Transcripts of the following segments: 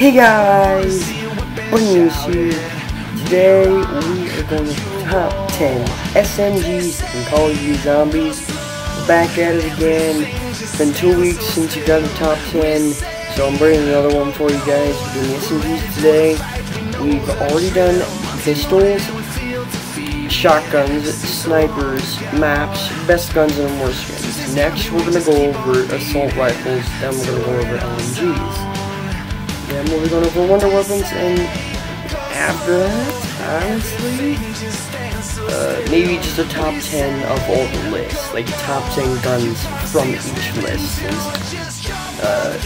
Hey guys, news here? Today we are going to top 10 SMGs and Call of Duty Zombies. Back at it again. It's been two weeks since you got the top 10, so I'm bringing another one for you guys. We're doing SMGs today. We've already done pistols, shotguns, snipers, maps, best guns, and worst guns. Next, we're going to go over assault rifles, then we're going to go over LMGs. We'll be going over wonder weapons, and after that, honestly, uh, maybe just a top 10 of all the lists, like top 10 guns from each list, uh,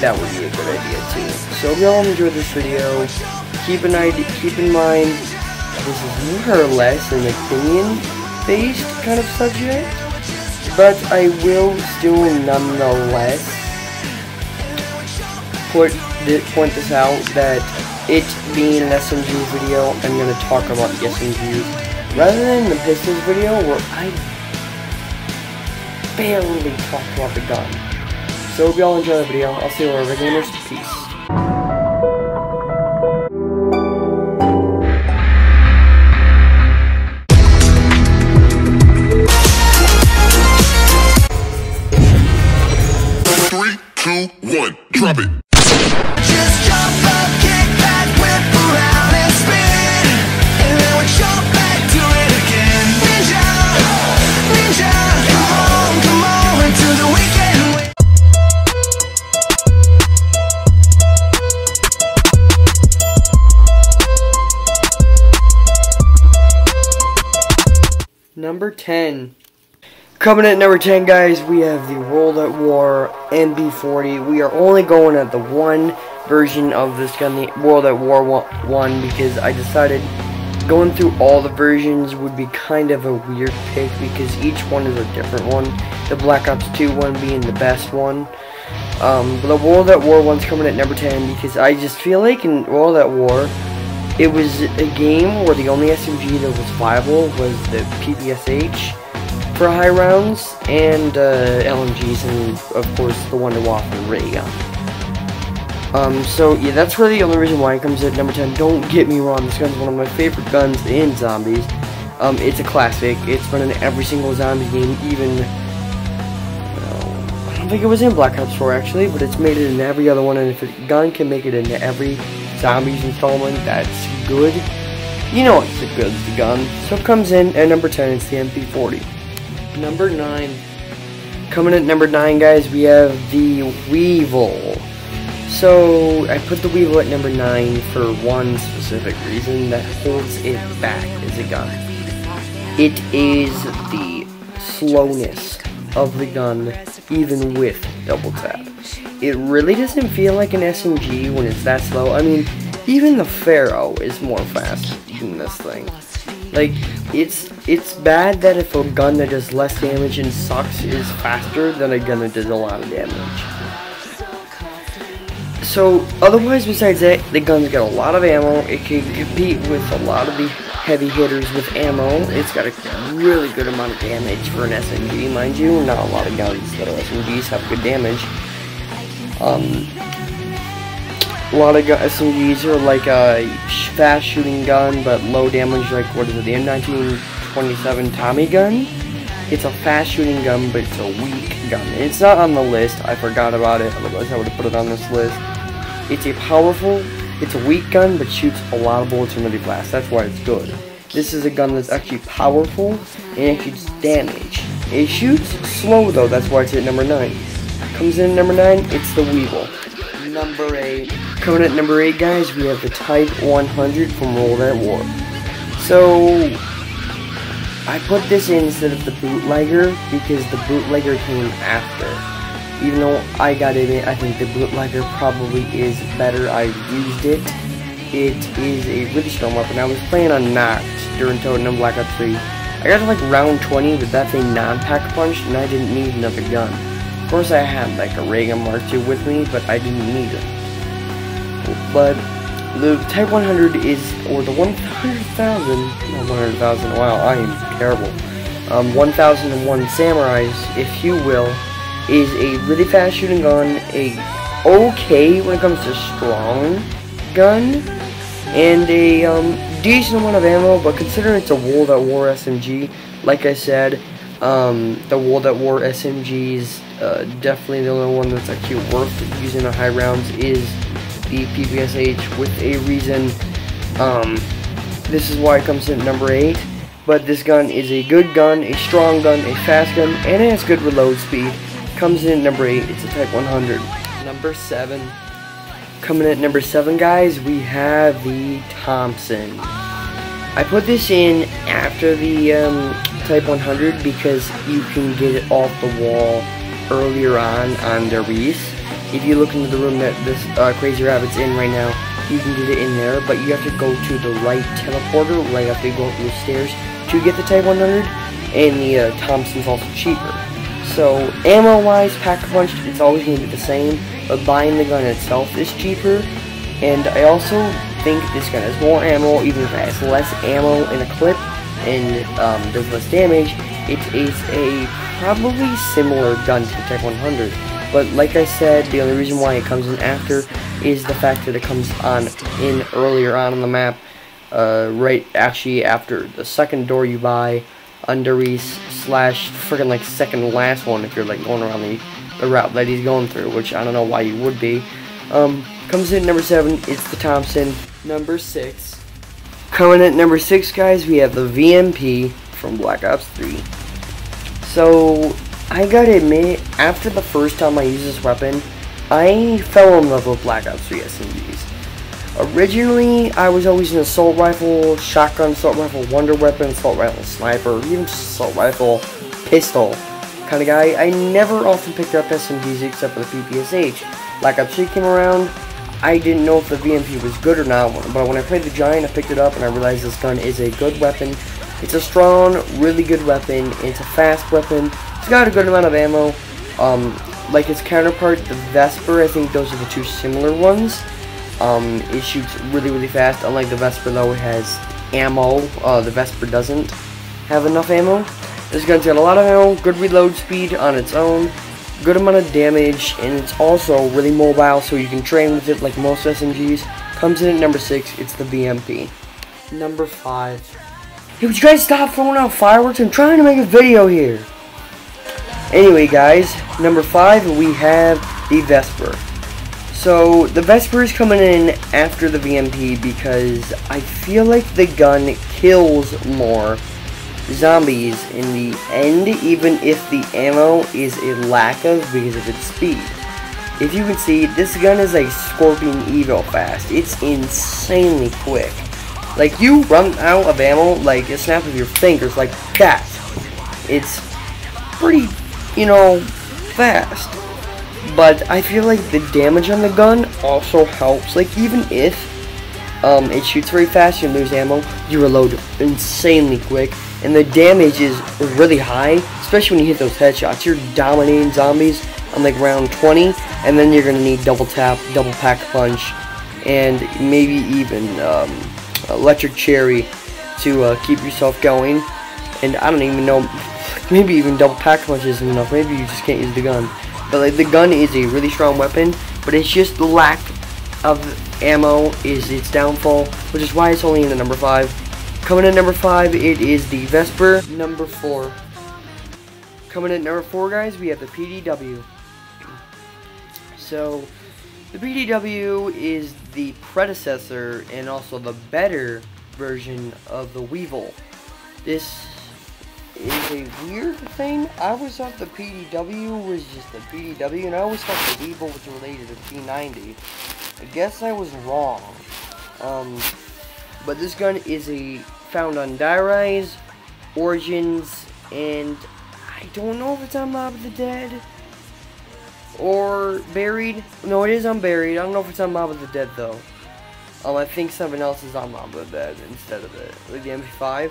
that would be a good idea too. So if y'all enjoyed this video, keep an idea, keep in mind, this is more or less an opinion-based kind of subject, but I will still nonetheless put point this out that it being an SMG video, I'm going to talk about the SMGs rather than the pistols video where I barely talked about the gun. So hope y'all enjoy the video, I'll see you later, gamers. Peace. Number 10. Coming at number 10, guys, we have the World at War MP40. We are only going at the one version of this gun, the World at War 1, because I decided going through all the versions would be kind of a weird pick because each one is a different one. The Black Ops 2 one being the best one. Um, but the World at War one's coming at number 10 because I just feel like in World at War, it was a game where the only SMG that was viable was the PPSH for high rounds and uh, LMGs and of course the Wonder Waffen ray gun. Um, so yeah, that's really the only reason why it comes at number 10. Don't get me wrong, this gun's one of my favorite guns in zombies. Um, it's a classic. It's been in every single zombie game, even well, I don't think it was in Black Ops 4 actually, but it's made it in every other one. And if a gun can make it into every zombies installment, that's good. You know it's as good the gun. So it comes in at number 10. It's the MP40. Number 9. Coming at number 9, guys, we have the Weevil. So, I put the Weevil at number 9 for one specific reason that holds it back as a gun. It is the slowness of the gun, even with double tap. It really doesn't feel like an SMG when it's that slow. I mean, even the Pharaoh is more fast than this thing. Like, it's it's bad that if a gun that does less damage and sucks is faster than a gun that does a lot of damage. So, otherwise besides that, the gun's got a lot of ammo. It can compete with a lot of the heavy hitters with ammo. It's got a really good amount of damage for an SMG, mind you. Not a lot of guns that are SMGs have good damage. Um, a lot of SMGs are like a sh- fast shooting gun, but low damage, like what is it, the M1927 Tommy gun? It's a fast shooting gun, but it's a weak gun. It's not on the list, I forgot about it, otherwise I would have put it on this list. It's a powerful, it's a weak gun, but shoots a lot of bullets and really fast, that's why it's good. This is a gun that's actually powerful, and it shoots damage. It shoots slow though, that's why it's at number 9. Comes in at number 9, it's the Weevil. Number 8. Coming at number 8, guys, we have the Type 100 from World at War. So, I put this in instead of the bootlegger because the bootlegger came after. Even though I got it in, I think the bootlegger probably is better. I used it. It is a really strong weapon. I was playing on Nacht der Untoten and Black Ops 3. I got to like round 20, but that's a non-pack punch, and I didn't need another gun. Course, I had like a ray gun Mark II with me, but I didn't need it. But the Type 100 is, or the 100,000, not 100,000, wow, I am terrible. Um, 1001 Samurais, if you will, is a really fast shooting gun, a okay when it comes to strong gun and a um, decent amount of ammo, but considering it's a World at War SMG, like I said, um, the World at War SMGs, uh, definitely the only one that's actually worth using the high rounds is the PPSH with a reason. Um, this is why it comes in at number 8. But this gun is a good gun, a strong gun, a fast gun, and it has good reload speed. Comes in at number 8, it's a Type 100. Number 7. Coming at number 7, guys, we have the Thompson. I put this in after the um, Type 100 because you can get it off the wall earlier on on Der Riese. If you look into the room that this uh, Crazy Rabbit's in right now, you can get it in there, but you have to go to the right teleporter right after you go up the stairs to get the Type 100, and the uh, Thompson's also cheaper. So, ammo-wise, pack-a-punch, it's always going to be the same, but buying the gun itself is cheaper, and I also think this gun has more ammo, even if it has less ammo in a clip, and um, does less damage, it is a probably similar gun to the Type 100. But like I said, the only reason why it comes in after is the fact that it comes on in earlier on in the map, uh, right actually after the second door you buy, under Riese slash freaking like second last one if you're like going around the, the route that he's going through, which I don't know why you would be. Um, comes in number seven, it's the Thompson. Number six. Coming at number six, guys, we have the VMP from Black Ops 3. So, I gotta admit, after the first time I used this weapon, I fell in love with Black Ops 3 SMGs. Originally, I was always an assault rifle, shotgun, assault rifle, wonder weapon, assault rifle, sniper, even just assault rifle, pistol kind of guy. I never often picked up SMGs except for the PPSH. Black Ops 3 came around, I didn't know if the VMP was good or not, but when I played the Giant, I picked it up and I realized this gun is a good weapon. It's a strong, really good weapon. It's a fast weapon. It's got a good amount of ammo. Um, like its counterpart, the Vesper, I think those are the two similar ones. Um, it shoots really, really fast. Unlike the Vesper, though, it has ammo. Uh, the Vesper doesn't have enough ammo. This gun's got a lot of ammo, good reload speed on its own, good amount of damage, and it's also really mobile, so you can train with it like most SMGs. Comes in at number 6, it's the VMP. Number 5. Hey, would you guys stop throwing out fireworks? I'm trying to make a video here. Anyway, guys, number 5, we have the Vesper. So, the Vesper is coming in after the VMP because I feel like the gun kills more zombies in the end, even if the ammo is a lack of because of its speed. If you can see, this gun is like Scorpion Evo fast. It's insanely quick. Like, you run out of ammo like a snap of your fingers like that. It's pretty, you know, fast. But I feel like the damage on the gun also helps. Like, even if um, it shoots very fast, you lose ammo, you reload insanely quick, and the damage is really high, especially when you hit those headshots. You're dominating zombies on like round 20, and then you're gonna need double tap, double pack punch, and maybe even um, electric cherry to uh, keep yourself going. And I don't even know, maybe even double pack punch isn't enough. Maybe you just can't use the gun. But like the gun is a really strong weapon, but it's just the lack of ammo is its downfall, which is why it's only in the number 5. Coming in number 5, it is the Vesper. Number 4. Coming in number 4, guys, we have the PDW. So, the PDW is the predecessor and also the better version of the Weevil. This is a weird thing. I always thought the PDW was just the PDW, and I always thought the Weevil was related to P90. I guess I was wrong. Um, but this gun is a found on Die Rise, Origins, and I don't know if it's on Mob of the Dead or Buried. No, it is on Buried. I don't know if it's on Mob of the Dead though. Um, I think something else is on Mob of the Dead instead of it, like the MP5.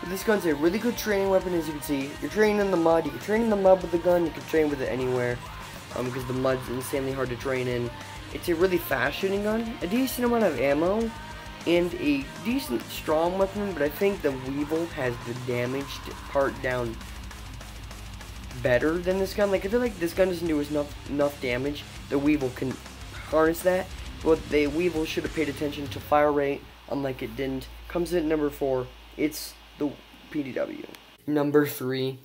But this gun's a really good training weapon, as you can see. You're training in the mud. You can train in the mud with the gun. You can train with it anywhere, um, because the mud's insanely hard to train in. It's a really fast shooting gun, a decent amount of ammo, and a decent strong weapon, but I think the Weevil has the damaged part down better than this gun. Like I feel like this gun doesn't do enough enough damage. The Weevil can harness that, but the Weevil should have paid attention to fire rate, unlike it didn't. Comes in at number four. It's the PDW. Number three.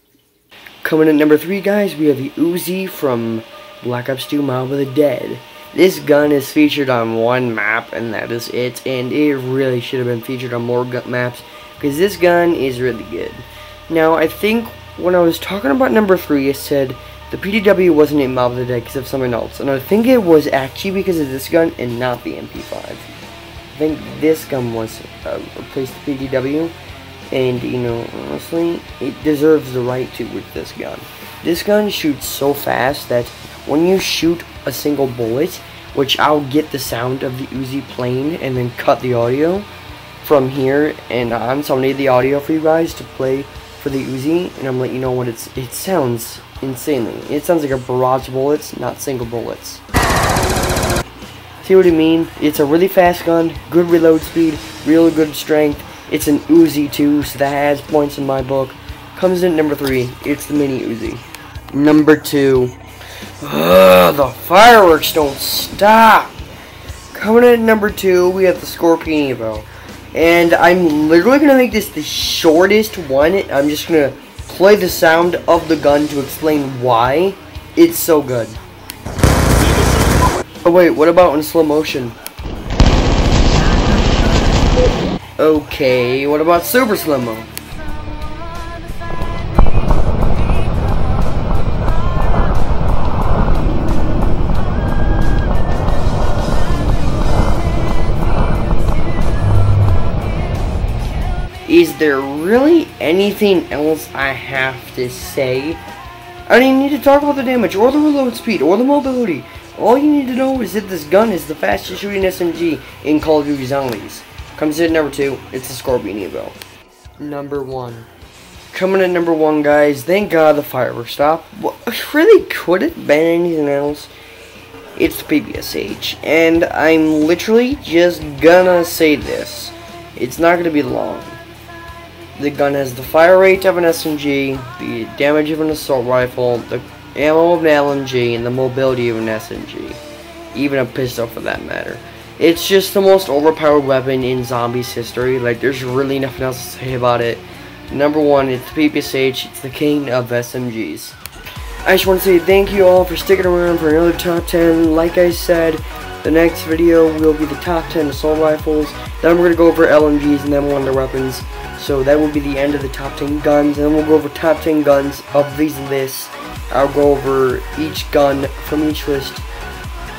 Coming in number three, guys, we have the Uzi from Black Ops 2 Mob of the Dead. This gun is featured on one map, and that is it. And it really should have been featured on more maps, because this gun is really good. Now, I think when I was talking about number three, I said the PDW wasn't in Mob of the Dead because of something else. And I think it was actually because of this gun and not the MP5. I think this gun was uh, replaced the PDW. And, you know, honestly, it deserves the right to with this gun. This gun shoots so fast that when you shoot a single bullet, which I'll get the sound of the Uzi plane and then cut the audio from here and on. So I'll need the audio for you guys to play for the Uzi, and I'm letting you know what it's. It sounds insanely. It sounds like a barrage of bullets, not single bullets. See what I mean? It's a really fast gun, good reload speed, real good strength. It's an Uzi too, so that has points in my book. Comes in number three. It's the mini Uzi. Number two. Ugh, the fireworks don't stop. Coming in at number two, we have the Scorpion Evo. And I'm literally going to make this the shortest one. I'm just going to play the sound of the gun to explain why it's so good. Oh wait, what about in slow motion? Okay, what about super slow-mo? Is there really anything else I have to say? I don't even need to talk about the damage, or the reload speed, or the mobility. All you need to know is that this gun is the fastest shooting SMG in Call of Duty Zombies. Comes in number two, it's the Scorpion Evo. Number one. Coming in number one, guys, thank God the fireworks stopped. Well, really could it been anything else? It's the PPSH, and I'm literally just gonna say this. It's not gonna be long. The gun has the fire rate of an SMG, the damage of an assault rifle, the ammo of an LMG, and the mobility of an SMG. Even a pistol for that matter. It's just the most overpowered weapon in zombies history. Like, there's really nothing else to say about it. Number one, it's the PPSH. It's the king of SMGs. I just want to say thank you all for sticking around for another top 10. Like I said, the next video will be the top 10 assault rifles. Then we're going to go over LMGs and then wonder weapons. So that will be the end of the top 10 guns. And then we'll go over top 10 guns of these lists. I'll go over each gun from each list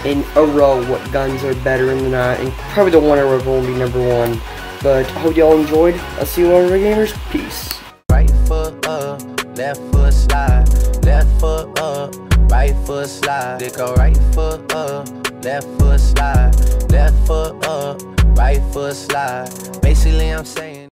in a row what guns are better than not. And probably the one row will be number one. But hope y'all enjoyed. I'll see you the gamers. Peace. Right foot up, left foot slide. Left foot up, right foot slide. They go right foot up, left foot slide. Left foot up, right foot slide. Basically, I'm saying.